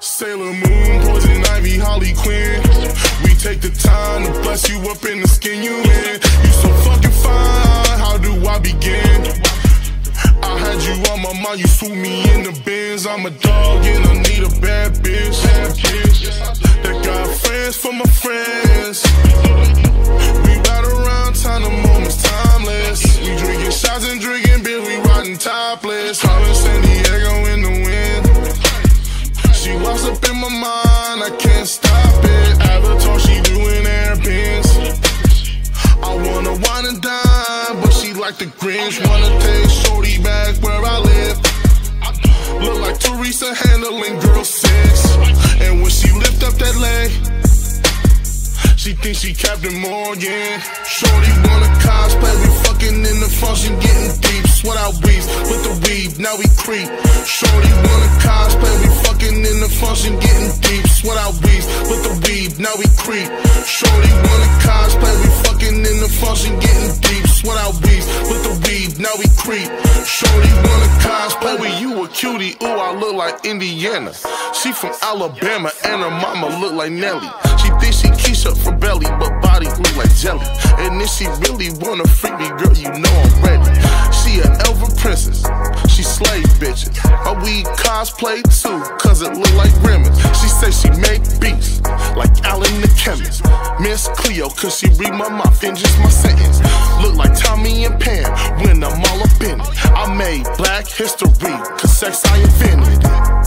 Sailor Moon, Poison Ivy, Harley Quinn. Take the time to bless you up in the skin you in. You so fucking fine, how do I begin? I had you on my mind, you threw me in the bins. I'm a dog and I need a bad bitch. Bad bitch. That got friends for my friends. We ride around town, the moment's timeless. We drinking shots and drinking beer, we riding topless. Carmen Sandiego in the wind. She walks up in my mind, I can't stop it. Avatar, she doing. I wanna wine and dine, but she like the Grinch. Wanna take shorty back where I live. Look like Teresa handling girl six. And when she lift up that leg, she thinks she Captain Morgan. Shorty wanna cosplay, we fucking in the function, getting deep. Sweat out weaves with the weave, now we creep. Shorty wanna cosplay, we now we creep. Shorty wanna cosplay, we fucking in the function, getting deep. Sweat out weaves with the weave, now we creep. Shorty wanna cosplay, with you a cutie, ooh I look like Indiana. She from Alabama and her mama look like Nelly. She thinks she Keisha for belly, but body look like jelly. And if she really wanna freak me, girl, you know I'm ready. She an Elva princess, she slave bitches. But we cosplay too, cause it look like rimmers. She say she make beats, like. Miss Cleo, cause she read my mind, just my sentence. Look like Tommy and Pam when I'm all up in it. I made black history, cause sex I invented.